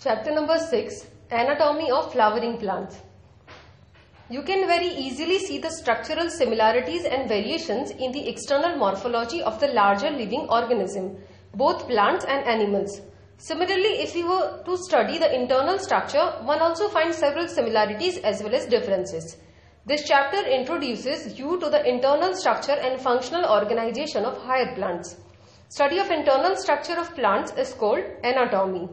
Chapter number 6 Anatomy of Flowering Plants. You can very easily see the structural similarities and variations in the external morphology of the larger living organism, both plants and animals. Similarly, if we were to study the internal structure, one also finds several similarities as well as differences. This chapter introduces you to the internal structure and functional organization of higher plants. Study of internal structure of plants is called anatomy.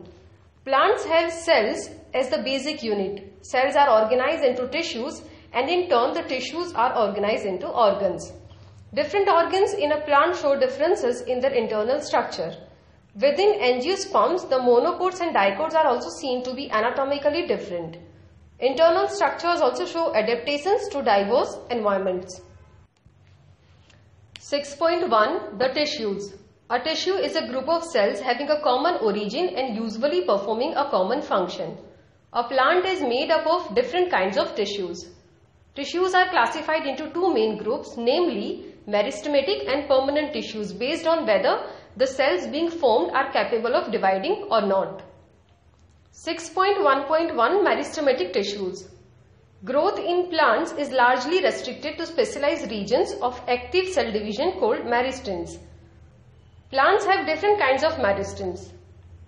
Plants have cells as the basic unit. Cells are organized into tissues and in turn the tissues are organized into organs. Different organs in a plant show differences in their internal structure. Within angiosperms, the monocots and dicots are also seen to be anatomically different. Internal structures also show adaptations to diverse environments. 6.1 The tissues. A tissue is a group of cells having a common origin and usually performing a common function. A plant is made up of different kinds of tissues. Tissues are classified into two main groups, namely meristematic and permanent tissues based on whether the cells being formed are capable of dividing or not. 6.1.1 Meristematic tissues. Growth in plants is largely restricted to specialized regions of active cell division called meristems. Plants have different kinds of meristems.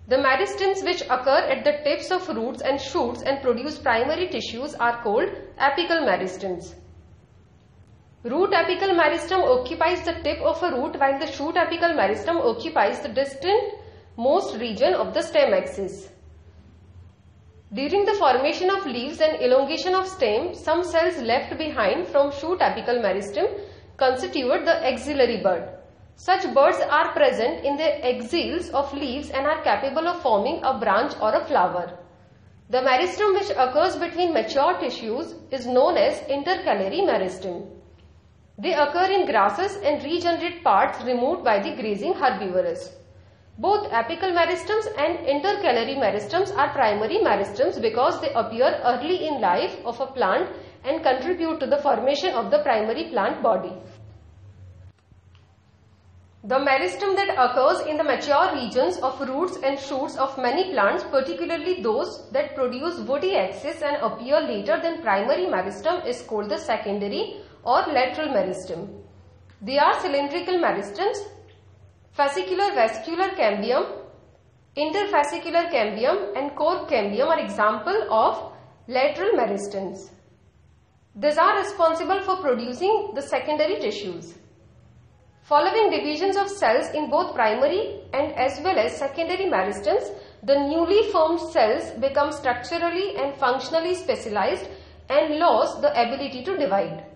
The meristems which occur at the tips of roots and shoots and produce primary tissues are called apical meristems. Root apical meristem occupies the tip of a root while the shoot apical meristem occupies the distant most region of the stem axis. During the formation of leaves and elongation of stem, some cells left behind from shoot apical meristem constitute the axillary bud. Such buds are present in the axils of leaves and are capable of forming a branch or a flower. The meristem which occurs between mature tissues is known as intercalary meristem. They occur in grasses and regenerate parts removed by the grazing herbivorous. Both apical meristems and intercalary meristems are primary meristems because they appear early in life of a plant and contribute to the formation of the primary plant body. The meristem that occurs in the mature regions of roots and shoots of many plants, particularly those that produce woody axis and appear later than primary meristem is called the secondary or lateral meristem. They are cylindrical meristems, fascicular vascular cambium, interfascicular cambium and cork cambium are example of lateral meristems. These are responsible for producing the secondary tissues. Following divisions of cells in both primary and as well as secondary meristems, the newly formed cells become structurally and functionally specialized and lose the ability to divide.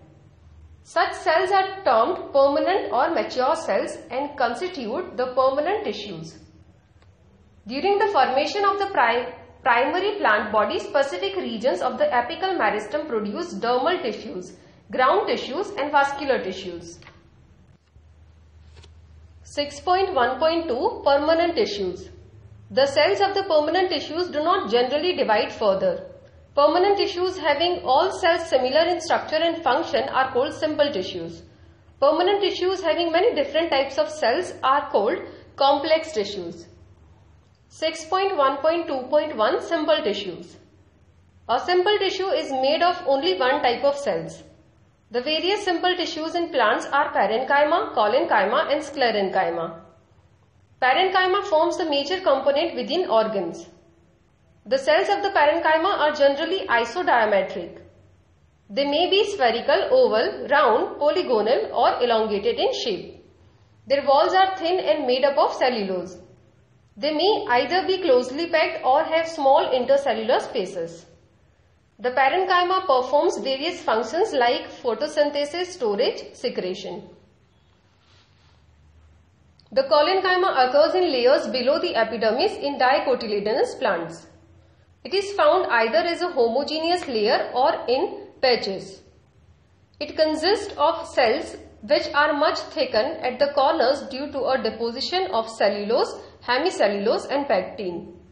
Such cells are termed permanent or mature cells and constitute the permanent tissues. During the formation of the pri primary plant body, specific regions of the apical meristem produce dermal tissues, ground tissues and vascular tissues. 6.1.2 Permanent tissues. The cells of the permanent tissues do not generally divide further. Permanent tissues having all cells similar in structure and function are called simple tissues. Permanent tissues having many different types of cells are called complex tissues. 6.1.2.1 Simple tissues. A simple tissue is made of only one type of cells. The various simple tissues in plants are parenchyma, collenchyma and sclerenchyma. Parenchyma forms the major component within organs. The cells of the parenchyma are generally isodiametric. They may be spherical, oval, round, polygonal or elongated in shape. Their walls are thin and made up of cellulose. They may either be closely packed or have small intercellular spaces. The parenchyma performs various functions like photosynthesis, storage, secretion. The collenchyma occurs in layers below the epidermis in dicotyledonous plants. It is found either as a homogeneous layer or in patches. It consists of cells which are much thickened at the corners due to a deposition of cellulose, hemicellulose and pectin.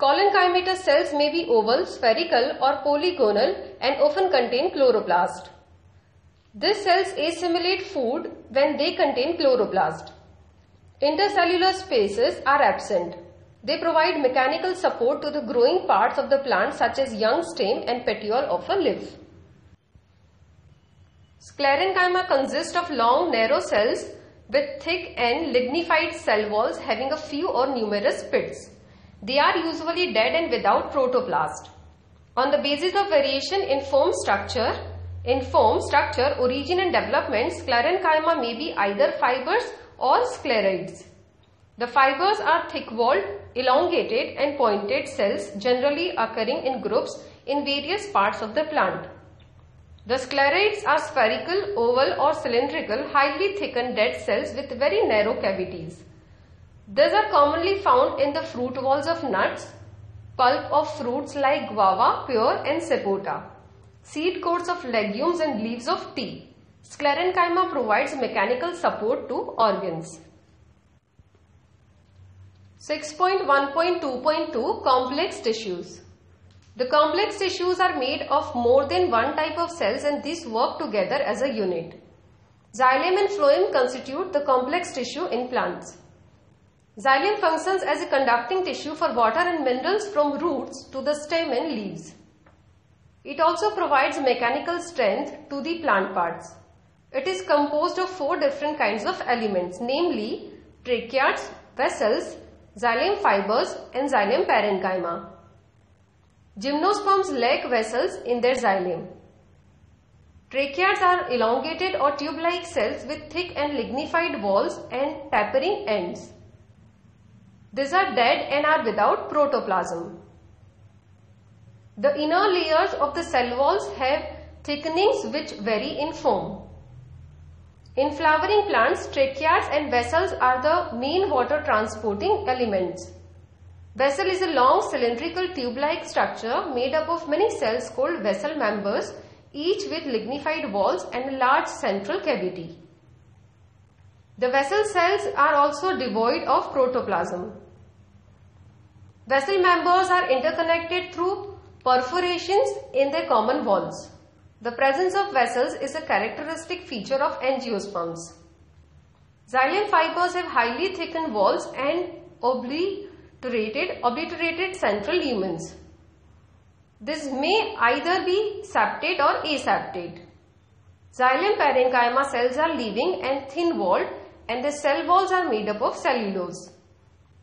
Collenchymatous cells may be oval, spherical or polygonal and often contain chloroplast. These cells assimilate food when they contain chloroplast. Intercellular spaces are absent. They provide mechanical support to the growing parts of the plant such as young stem and petiole of a leaf. Sclerenchyma consists of long narrow cells with thick and lignified cell walls having a few or numerous pits. They are usually dead and without protoplast. On the basis of variation in form structure, in form, structure, origin and development, sclerenchyma may be either fibers or sclereids. The fibers are thick-walled, elongated and pointed cells generally occurring in groups in various parts of the plant. The sclereids are spherical, oval or cylindrical, highly thickened dead cells with very narrow cavities. These are commonly found in the fruit walls of nuts, pulp of fruits like guava, pear and sapota seed coats of legumes and leaves of tea. Sclerenchyma provides mechanical support to organs. 6.1.2.2 Complex tissues The complex tissues are made of more than one type of cells and these work together as a unit. Xylem and phloem constitute the complex tissue in plants. Xylem functions as a conducting tissue for water and minerals from roots to the stem and leaves. It also provides mechanical strength to the plant parts. It is composed of four different kinds of elements, namely tracheids, vessels, xylem fibers and xylem parenchyma. Gymnosperms lack vessels in their xylem. Tracheids are elongated or tube-like cells with thick and lignified walls and tapering ends. These are dead and are without protoplasm. The inner layers of the cell walls have thickenings which vary in form. In flowering plants, tracheids and vessels are the main water transporting elements. Vessel is a long cylindrical tube-like structure made up of many cells called vessel members, each with lignified walls and a large central cavity. The vessel cells are also devoid of protoplasm. Vessel members are interconnected through Perforations in their common walls. The presence of vessels is a characteristic feature of angiosperms. Xylem fibers have highly thickened walls and obliterated, obliterated central lumens. This may either be septate or aseptate. Xylem parenchyma cells are living and thin-walled and the cell walls are made up of cellulose.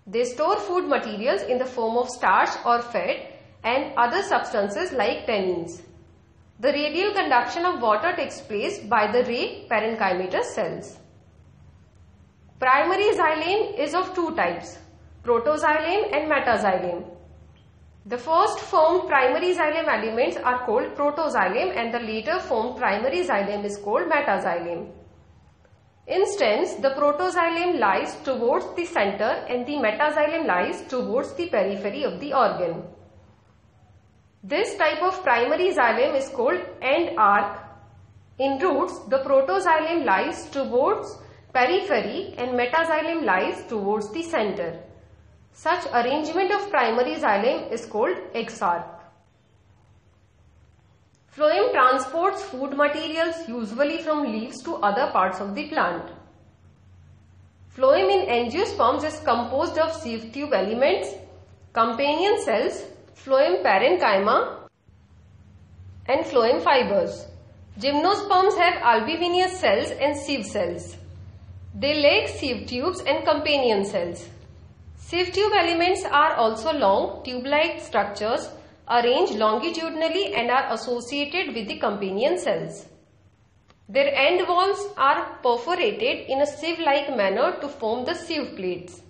They store food materials in the form of starch or fat and other substances like tannins. The radial conduction of water takes place by the ray parenchymatous cells. Primary xylem is of two types, protoxylem and metaxylem. The first formed primary xylem elements are called protoxylem and the later formed primary xylem is called metaxylem. In stems, the protoxylem lies towards the center and the metaxylem lies towards the periphery of the organ. This type of primary xylem is called endarch. In roots, the protoxylem lies towards periphery and metaxylem lies towards the center. Such arrangement of primary xylem is called exarch. Phloem transports food materials usually from leaves to other parts of the plant. Phloem in angiosperms is composed of sieve tube elements, companion cells, phloem parenchyma and phloem fibers. Gymnosperms have albuminous cells and sieve cells. They lack sieve tubes and companion cells. Sieve tube elements are also long, tube-like structures arranged longitudinally and are associated with the companion cells. Their end walls are perforated in a sieve-like manner to form the sieve plates.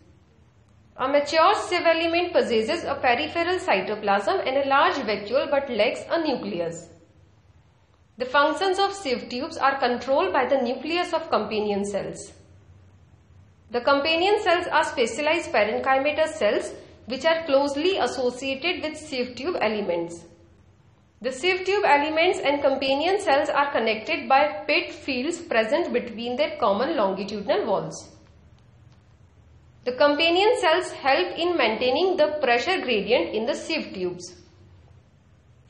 A mature sieve element possesses a peripheral cytoplasm and a large vacuole but lacks a nucleus. The functions of sieve tubes are controlled by the nucleus of companion cells. The companion cells are specialized parenchymatous cells which are closely associated with sieve tube elements. The sieve tube elements and companion cells are connected by pit fields present between their common longitudinal walls. The companion cells help in maintaining the pressure gradient in the sieve tubes.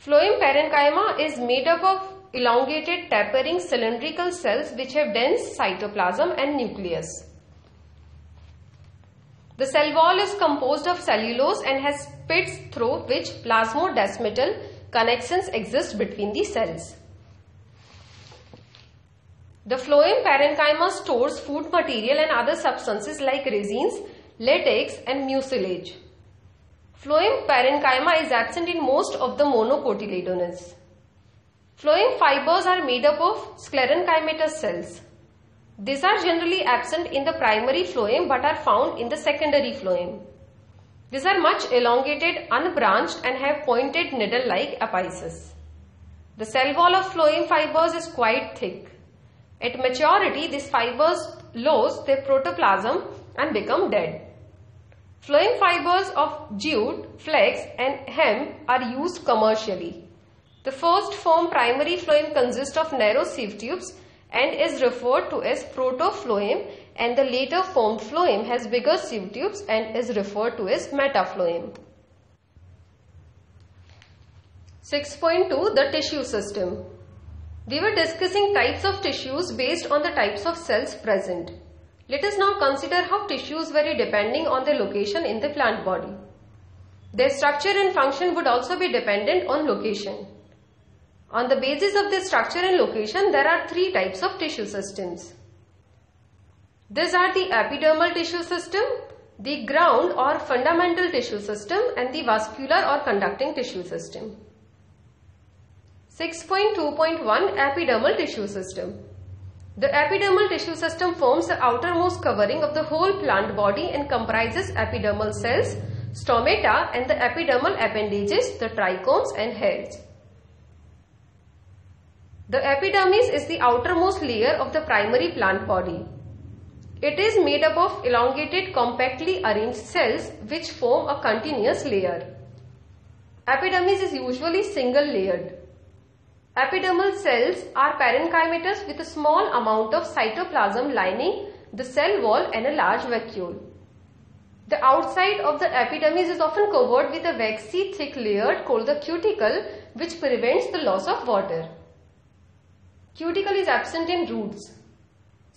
Phloem parenchyma is made up of elongated tapering cylindrical cells which have dense cytoplasm and nucleus. The cell wall is composed of cellulose and has pits through which plasmodesmatal connections exist between the cells. The phloem parenchyma stores food material and other substances like resins, latex and mucilage. Phloem parenchyma is absent in most of the monocotyledonous. Phloem fibers are made up of sclerenchymatous cells. These are generally absent in the primary phloem but are found in the secondary phloem. These are much elongated, unbranched and have pointed needle-like apices. The cell wall of phloem fibers is quite thick. At maturity, these fibers lose their protoplasm and become dead. Phloem fibers of jute, flax and hemp are used commercially. The first form primary phloem consists of narrow sieve tubes and is referred to as protophloem and the later formed phloem has bigger sieve tubes and is referred to as metaphloem. 6.2 The tissue system We were discussing types of tissues based on the types of cells present. Let us now consider how tissues vary depending on their location in the plant body. Their structure and function would also be dependent on location. On the basis of their structure and location, there are three types of tissue systems. These are the epidermal tissue system, the ground or fundamental tissue system and the vascular or conducting tissue system. 6.2.1 Epidermal tissue system The epidermal tissue system forms the outermost covering of the whole plant body and comprises epidermal cells, stomata and the epidermal appendages, the trichomes and hairs. The epidermis is the outermost layer of the primary plant body. It is made up of elongated compactly arranged cells which form a continuous layer. Epidermis is usually single layered. Epidermal cells are parenchymatous with a small amount of cytoplasm lining the cell wall and a large vacuole. The outside of the epidermis is often covered with a waxy thick layer called the cuticle which prevents the loss of water. Cuticle is absent in roots.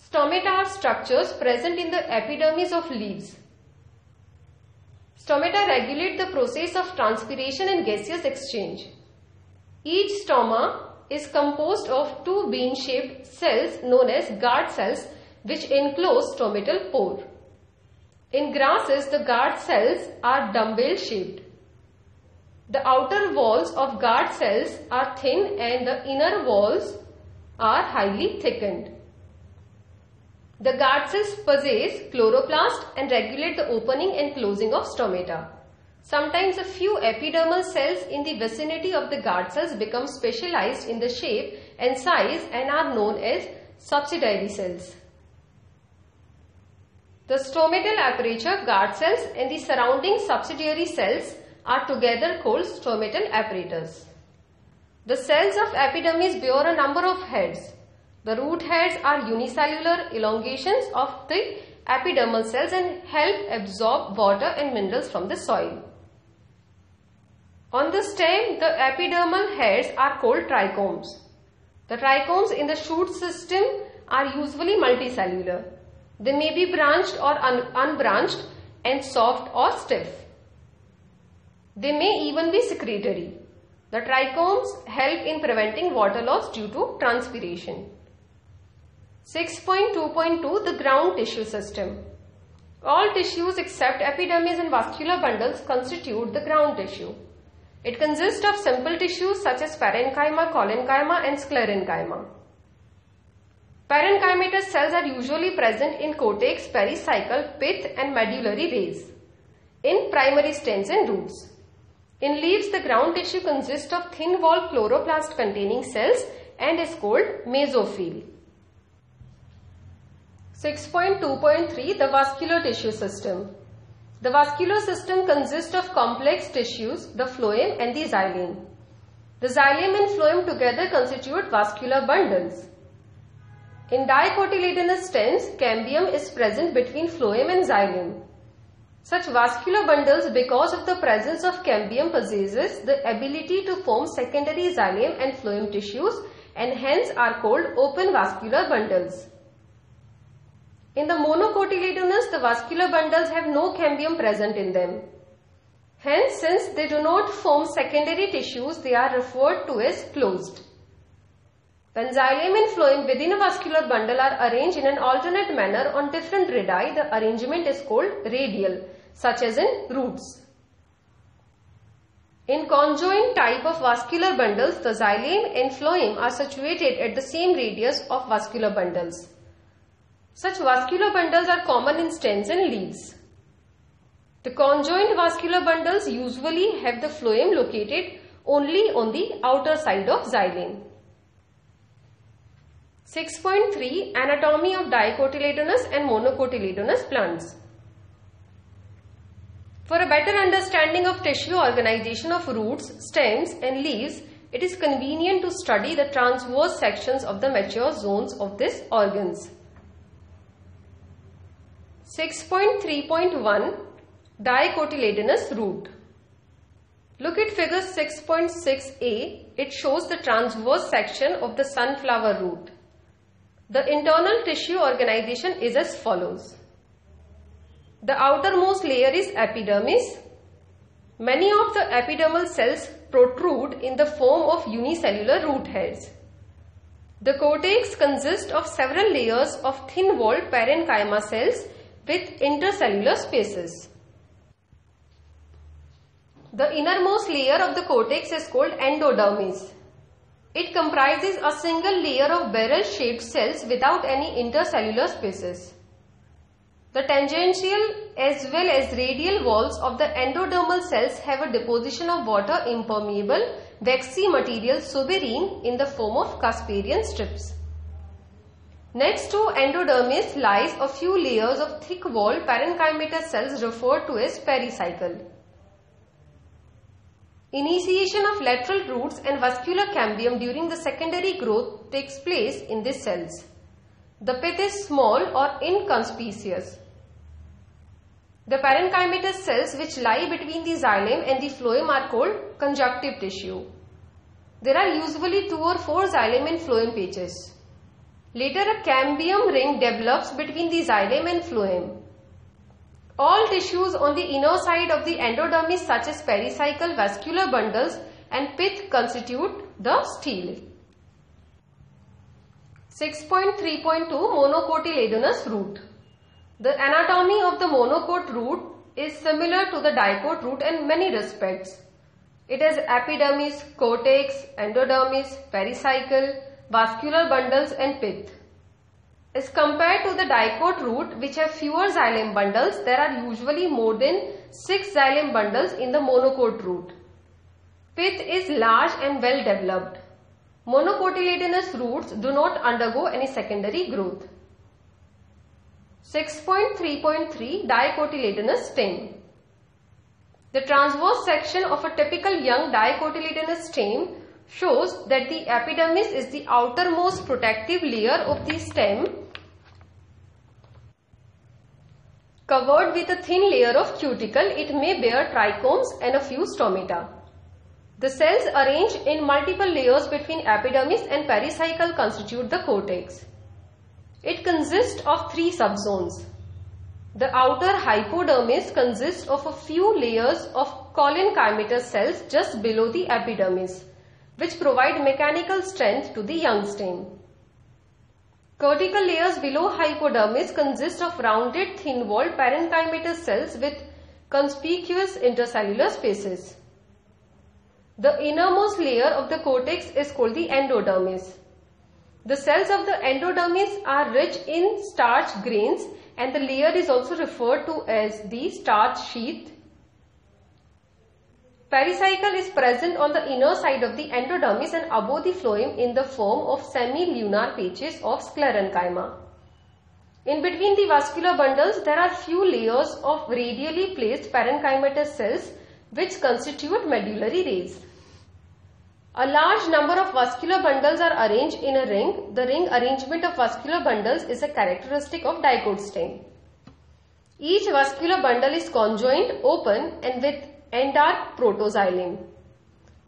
Stomata are structures present in the epidermis of leaves. Stomata regulate the process of transpiration and gaseous exchange. Each stoma is composed of two bean-shaped cells known as guard cells which enclose stomatal pore. In grasses, the guard cells are dumbbell shaped. The outer walls of guard cells are thin and the inner walls are highly thickened. The guard cells possess chloroplast and regulate the opening and closing of stomata. Sometimes a few epidermal cells in the vicinity of the guard cells become specialized in the shape and size and are known as subsidiary cells. The stomatal aperture, guard cells and the surrounding subsidiary cells are together called stomatal apparatus. The cells of epidermis bear a number of heads. The root heads are unicellular elongations of the epidermal cells and help absorb water and minerals from the soil. On the stem, the epidermal heads are called trichomes. The trichomes in the shoot system are usually multicellular. They may be branched or un unbranched and soft or stiff. They may even be secretory. The trichomes help in preventing water loss due to transpiration. 6.2.2 The ground tissue system. All tissues except epidermis and vascular bundles constitute the ground tissue. It consists of simple tissues such as parenchyma, collenchyma and sclerenchyma. Parenchymatous cells are usually present in cortex, pericycle, pith and medullary rays, in primary stems and roots. In leaves, the ground tissue consists of thin-walled chloroplast containing cells and is called mesophyll. 6.2.3 The vascular tissue system. The vascular system consists of complex tissues, the phloem and the xylem. The xylem and phloem together constitute vascular bundles. In dicotyledonous stems, cambium is present between phloem and xylem. Such vascular bundles because of the presence of cambium possesses the ability to form secondary xylem and phloem tissues and hence are called open vascular bundles. In the monocotyledonous, the vascular bundles have no cambium present in them. Hence, since they do not form secondary tissues, they are referred to as closed. When xylem and phloem within a vascular bundle are arranged in an alternate manner on different radii, the arrangement is called radial, such as in roots. In conjoined type of vascular bundles, the xylem and phloem are situated at the same radius of vascular bundles. Such vascular bundles are common in stems and leaves. The conjoined vascular bundles usually have the phloem located only on the outer side of xylem. 6.3 Anatomy of dicotyledonous and monocotyledonous plants For a better understanding of tissue organization of roots, stems and leaves, it is convenient to study the transverse sections of the mature zones of these organs. 6.3.1 Dicotyledonous root Look at figure 6.6a. It shows the transverse section of the sunflower root. The internal tissue organization is as follows. The outermost layer is epidermis. Many of the epidermal cells protrude in the form of unicellular root hairs. The cortex consists of several layers of thin-walled parenchyma cells with intercellular spaces. The innermost layer of the cortex is called endodermis. It comprises a single layer of barrel-shaped cells without any intercellular spaces. The tangential as well as radial walls of the endodermal cells have a deposition of water impermeable waxy material suberin in the form of Casparian strips. Next to endodermis lies a few layers of thick-walled parenchymatous cells referred to as pericycle. Initiation of lateral roots and vascular cambium during the secondary growth takes place in these cells. The pith is small or inconspicuous. The parenchymatous cells which lie between the xylem and the phloem are called conjunctive tissue. There are usually two or four xylem and phloem patches. Later a cambium ring develops between the xylem and phloem. All tissues on the inner side of the endodermis such as pericycle, vascular bundles and pith constitute the stele. 6.3.2 Monocotyledonous root The anatomy of the monocot root is similar to the dicot root in many respects. It has epidermis, cortex, endodermis, pericycle, vascular bundles and pith. As compared to the dicot root which have fewer xylem bundles, there are usually more than 6 xylem bundles in the monocot root. Pith is large and well developed. Monocotyledonous roots do not undergo any secondary growth. 6.3.3 Dicotyledonous stem The transverse section of a typical young dicotyledonous stem shows that the epidermis is the outermost protective layer of the stem covered with a thin layer of cuticle. It may bear trichomes and a few stomata. The cells arranged in multiple layers between epidermis and pericycle constitute the cortex. It consists of three subzones. The outer hypodermis consists of a few layers of collenchymatous cells just below the epidermis which provide mechanical strength to the young stem. Cortical layers below hypodermis consist of rounded thin-walled parenchymatous cells with conspicuous intercellular spaces. The innermost layer of the cortex is called the endodermis. The cells of the endodermis are rich in starch grains and the layer is also referred to as the starch sheath Pericycle is present on the inner side of the endodermis and above the phloem in the form of semi-lunar patches of sclerenchyma. In between the vascular bundles, there are few layers of radially placed parenchymatous cells which constitute medullary rays. A large number of vascular bundles are arranged in a ring. The ring arrangement of vascular bundles is a characteristic of dicot stem. Each vascular bundle is conjoined, open and with and are protoxylem.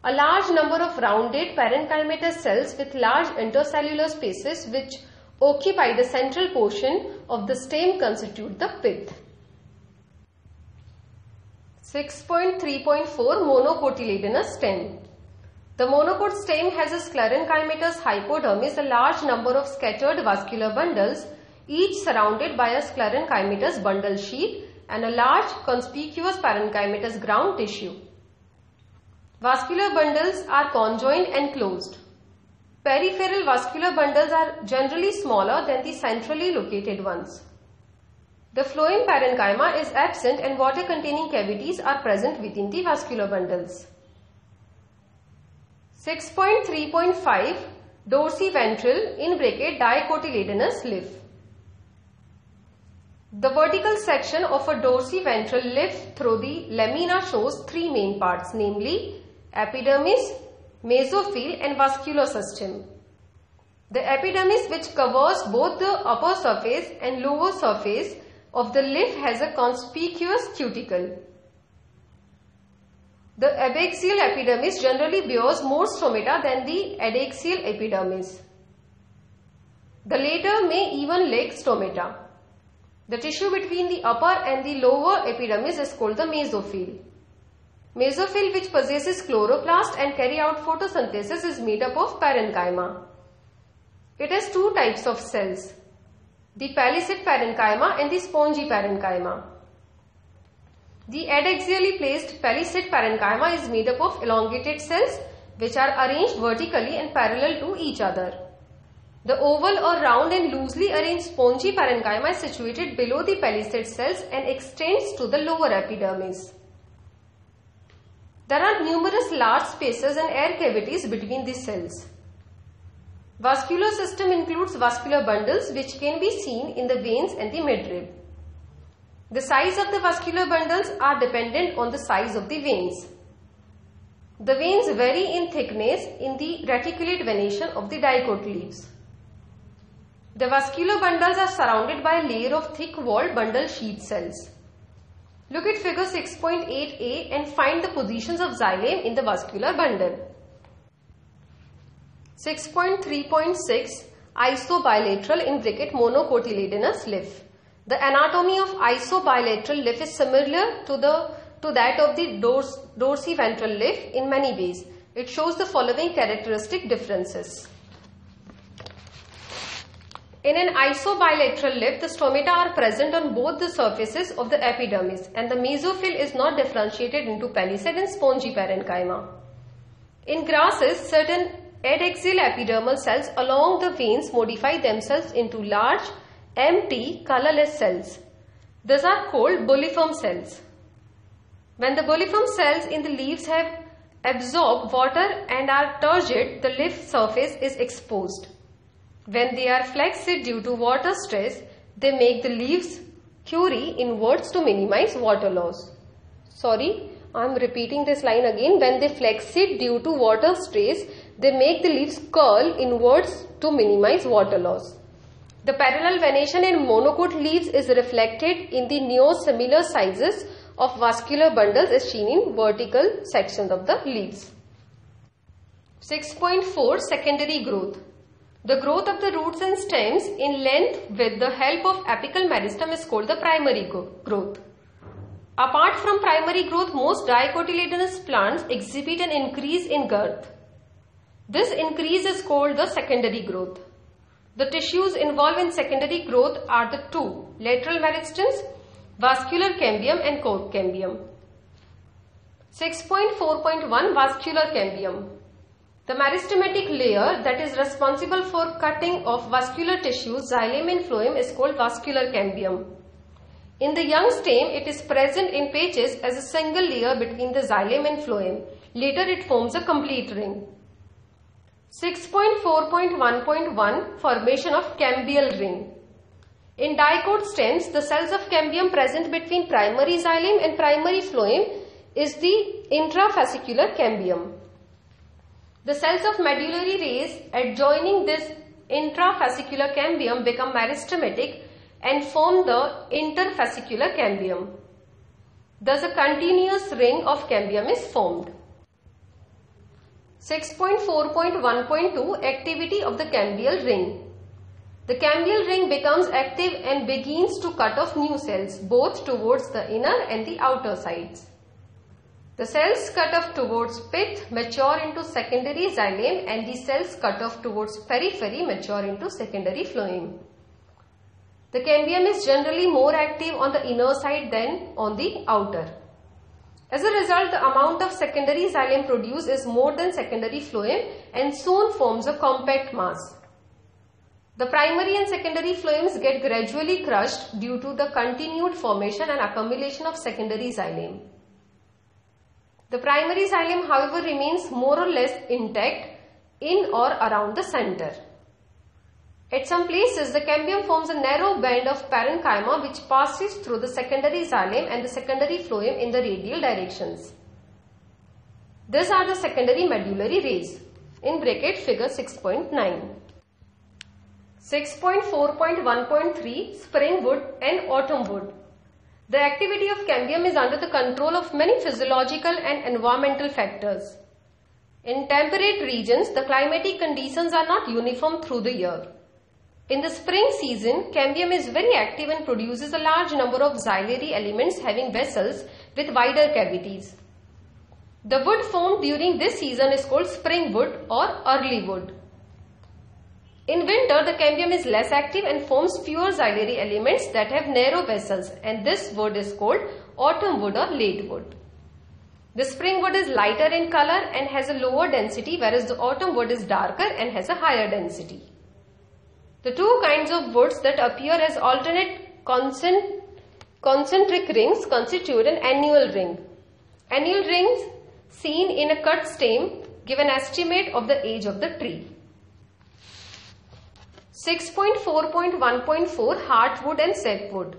A large number of rounded parenchymatous cells with large intercellular spaces which occupy the central portion of the stem constitute the pith. 6.3.4 Monocotyledonous stem. The monocot stem has a sclerenchymatous hypodermis, a large number of scattered vascular bundles, each surrounded by a sclerenchymatous bundle sheath and a large conspicuous parenchymatous ground tissue. Vascular bundles are conjoined and closed. Peripheral vascular bundles are generally smaller than the centrally located ones. The phloem parenchyma is absent and water containing cavities are present within the vascular bundles. 6.3.5 Dorsiventral in bracket dicotyledonous leaf. The vertical section of a dorsiventral leaf through the lamina shows three main parts namely epidermis, mesophyll and vascular system. The epidermis which covers both the upper surface and lower surface of the leaf has a conspicuous cuticle. The abaxial epidermis generally bears more stomata than the adaxial epidermis. The latter may even lack stomata. The tissue between the upper and the lower epidermis is called the mesophyll. Mesophyll which possesses chloroplast and carry out photosynthesis is made up of parenchyma. It has two types of cells, the palisade parenchyma and the spongy parenchyma. The adaxially placed palisade parenchyma is made up of elongated cells which are arranged vertically and parallel to each other. The oval or round and loosely arranged spongy parenchyma is situated below the palisade cells and extends to the lower epidermis. There are numerous large spaces and air cavities between the cells. Vascular system includes vascular bundles which can be seen in the veins and the midrib. The size of the vascular bundles are dependent on the size of the veins. The veins vary in thickness in the reticulate venation of the dicot leaves. The vascular bundles are surrounded by a layer of thick walled bundle sheath cells. Look at figure 6.8a and find the positions of xylem in the vascular bundle. 6.3.6 Isobilateral in bracket monocotyledonous leaf. The anatomy of isobilateral leaf is similar to, the, to that of the dors, dorsiventral leaf in many ways. It shows the following characteristic differences. In an isobilateral leaf, the stomata are present on both the surfaces of the epidermis and the mesophyll is not differentiated into palisade and spongy parenchyma. In grasses, certain adaxial epidermal cells along the veins modify themselves into large empty colorless cells. These are called bulliform cells. When the bulliform cells in the leaves have absorbed water and are turgid, the leaf surface is exposed. When they are flaccid due to water stress, they make the leaves curry inwards to minimize water loss. Sorry, I am repeating this line again. When they flaccid due to water stress, they make the leaves curl inwards to minimize water loss. The parallel venation in monocot leaves is reflected in the neo-similar sizes of vascular bundles as seen in vertical sections of the leaves. 6.4 Secondary growth The growth of the roots and stems in length with the help of apical meristem is called the primary growth. Apart from primary growth, most dicotyledonous plants exhibit an increase in girth. This increase is called the secondary growth. The tissues involved in secondary growth are the two lateral meristems, vascular cambium and cork cambium. 6.4.1 Vascular cambium. The meristematic layer that is responsible for cutting of vascular tissues, xylem and phloem is called vascular cambium. In the young stem, it is present in patches as a single layer between the xylem and phloem. Later, it forms a complete ring. 6.4.1.1 Formation of cambial ring. In dicot stems, the cells of cambium present between primary xylem and primary phloem is the intrafascicular cambium. The cells of medullary rays adjoining this intrafascicular cambium become meristematic and form the interfascicular cambium. Thus a continuous ring of cambium is formed. 6.4.1.2 Activity of the cambial ring the cambial ring becomes active and begins to cut off new cells both towards the inner and the outer sides. The cells cut off towards pith mature into secondary xylem and the cells cut off towards periphery mature into secondary phloem. The cambium is generally more active on the inner side than on the outer. As a result, the amount of secondary xylem produced is more than secondary phloem and soon forms a compact mass. The primary and secondary phloems get gradually crushed due to the continued formation and accumulation of secondary xylem. The primary xylem however remains more or less intact in or around the center. At some places, the cambium forms a narrow band of parenchyma which passes through the secondary xylem and the secondary phloem in the radial directions. These are the secondary medullary rays. In bracket figure 6.9. 6.4.1.3 Spring wood and autumn wood. The activity of cambium is under the control of many physiological and environmental factors. In temperate regions, the climatic conditions are not uniform through the year. In the spring season, cambium is very active and produces a large number of xylem elements having vessels with wider cavities. The wood formed during this season is called spring wood or early wood. In winter, the cambium is less active and forms fewer xylem elements that have narrow vessels and this wood is called autumn wood or late wood. The spring wood is lighter in color and has a lower density whereas the autumn wood is darker and has a higher density. The two kinds of woods that appear as alternate concentric rings constitute an annual ring. Annual rings seen in a cut stem give an estimate of the age of the tree. 6.4.1.4 Heartwood and Sapwood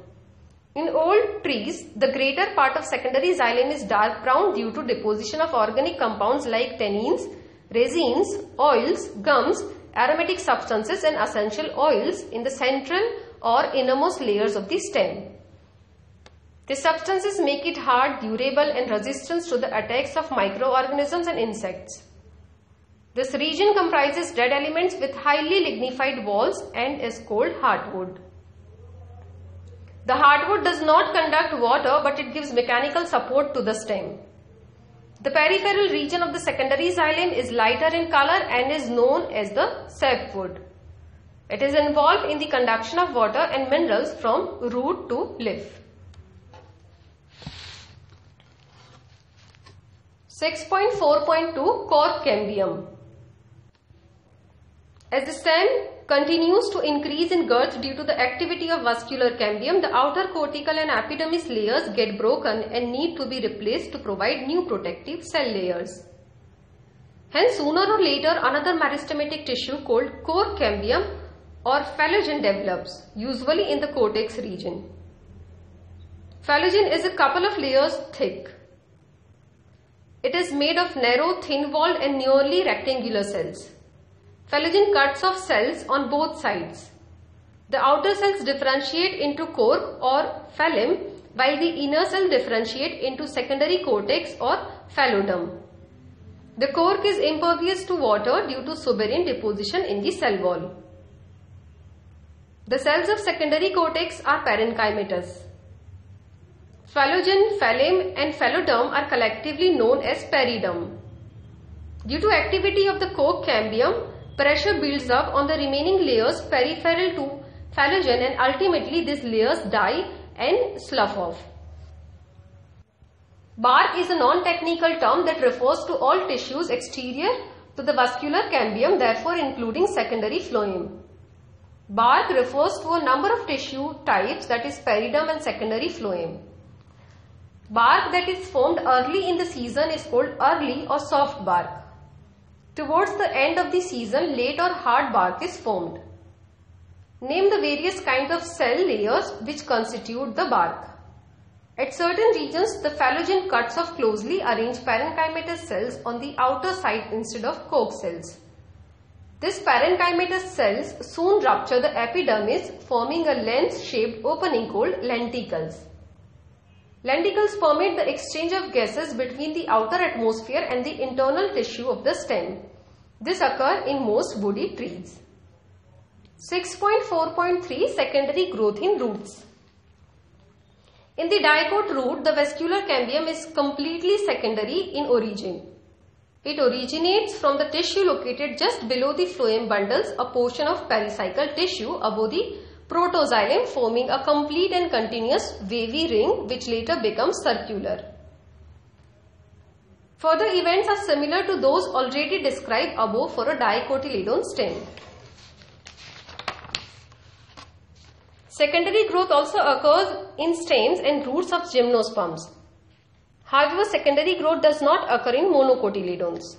In old trees, the greater part of secondary xylem is dark brown due to deposition of organic compounds like tannins, resins, oils, gums, aromatic substances and essential oils in the central or innermost layers of the stem. These substances make it hard, durable and resistant to the attacks of microorganisms and insects. This region comprises dead elements with highly lignified walls and is called heartwood. The heartwood does not conduct water but it gives mechanical support to the stem. The peripheral region of the secondary xylem is lighter in color and is known as the sapwood. It is involved in the conduction of water and minerals from root to leaf. 6.4.2 Cork cambium as the stem continues to increase in girth due to the activity of vascular cambium, the outer cortical and epidermis layers get broken and need to be replaced to provide new protective cell layers. Hence, sooner or later, another meristematic tissue called cork cambium or phellogen develops, usually in the cortex region. Phellogen is a couple of layers thick. It is made of narrow, thin-walled and nearly rectangular cells. Phellogen cuts off cells on both sides. The outer cells differentiate into cork or phellem while the inner cell differentiate into secondary cortex or phelloderm. The cork is impervious to water due to suberin deposition in the cell wall. The cells of secondary cortex are parenchymatous. Phellogen, phellem and phelloderm are collectively known as periderm. Due to activity of the cork cambium, Pressure builds up on the remaining layers peripheral to phellogen and ultimately these layers die and slough off. Bark is a non-technical term that refers to all tissues exterior to the vascular cambium therefore including secondary phloem. Bark refers to a number of tissue types that is periderm and secondary phloem. Bark that is formed early in the season is called early or soft bark. Towards the end of the season, late or hard bark is formed. Name the various kinds of cell layers which constitute the bark. At certain regions, the phellogen cuts off closely arranged parenchymatous cells on the outer side instead of cork cells. These parenchymatous cells soon rupture the epidermis forming a lens-shaped opening called lenticels. Lenticels permit the exchange of gases between the outer atmosphere and the internal tissue of the stem. This occurs in most woody trees. 6.4.3 Secondary growth in roots. In the dicot root, the vascular cambium is completely secondary in origin. It originates from the tissue located just below the phloem bundles, a portion of pericycle tissue above the protoxylem forming a complete and continuous wavy ring which later becomes circular. Further events are similar to those already described above for a dicotyledon stem. Secondary growth also occurs in stems and roots of gymnosperms. However, secondary growth does not occur in monocotyledons.